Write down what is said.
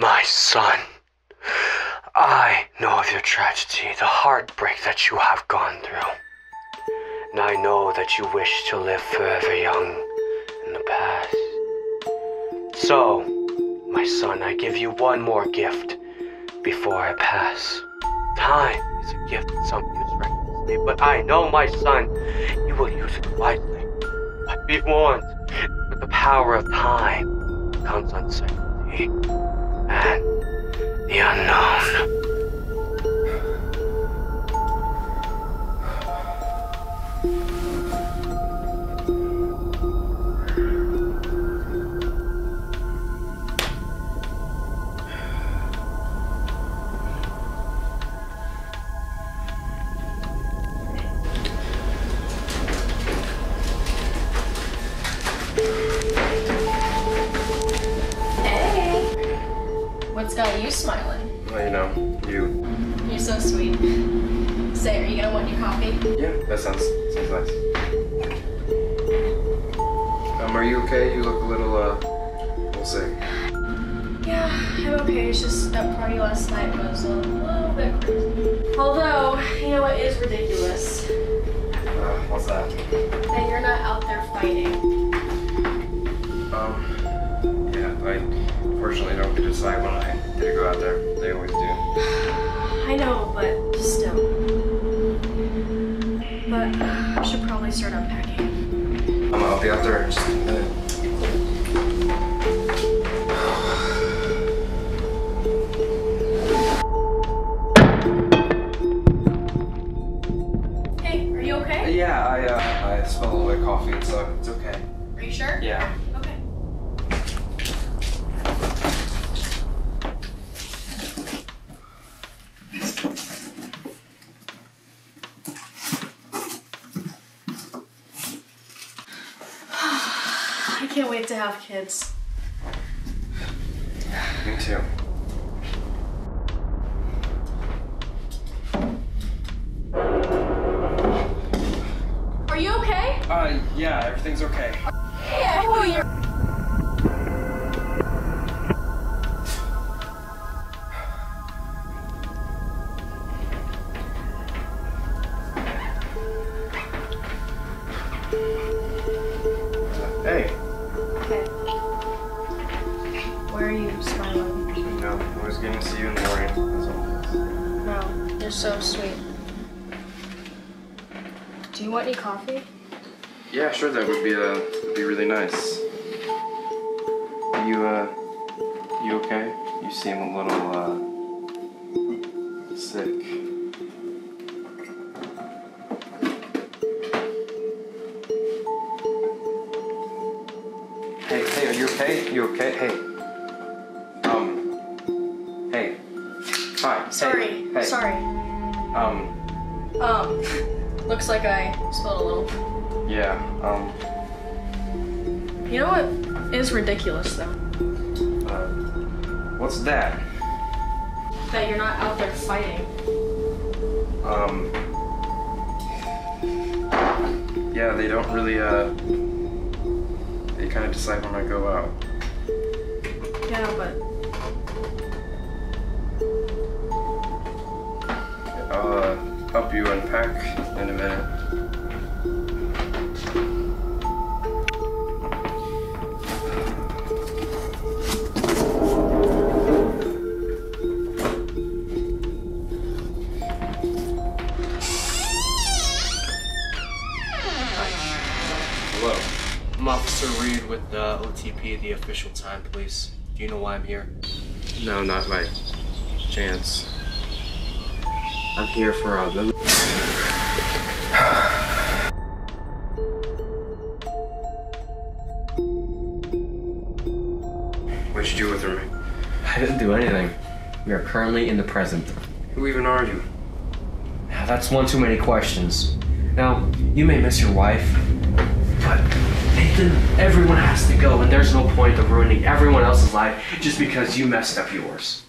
My son, I know of your tragedy, the heartbreak that you have gone through. And I know that you wish to live forever young in the past. So, my son, I give you one more gift before I pass. Time is a gift that some use recklessly, but I know, my son, you will use it wisely. But be warned, with the power of time comes uncertainty and the unknown. Got you smiling? Well, you know, you. You're so sweet. Say, are you gonna want your coffee? Yeah, that sounds sounds nice. Um, are you okay? You look a little uh, we'll see. Yeah, I'm okay. It's just that party last night was a little bit crazy. Although, you know what is ridiculous? Uh, what's that? That you're not out there fighting. Fortunately don't get to decide when I get to go out there. They always do. I know, but still. But I should probably start unpacking. Um, I'll be out there in just a minute. Hey, are you okay? Yeah, I uh, I spilled a little bit of coffee, so it's okay. Are you sure? Yeah. Okay. I can't wait to have kids. Me too. Are you okay? Uh, yeah, everything's okay. Yeah, who are you? You're so sweet. Do you want any coffee? Yeah, sure. That would be uh, would be really nice. Are you uh, you okay? You seem a little uh, sick. Hey, hey, are you okay? You okay? Hey. Um. Hey. Hi. Hey, Sorry. Hey. Sorry. Um. Um, looks like I spilled a little. Yeah. Um. You know what is ridiculous though? Uh, what's that? That you're not out there fighting. Um. Yeah, they don't really, uh. They kind of decide when I go out. Yeah, but help you unpack in a minute. Hello. I'm Officer Reed with the OTP, the official time police. Do you know why I'm here? No, not by chance. I'm here for a little. What'd you do with her? I didn't do anything. We are currently in the present. Who even are you? Now, that's one too many questions. Now, you may miss your wife, but Nathan, everyone has to go, and there's no point of ruining everyone else's life just because you messed up yours.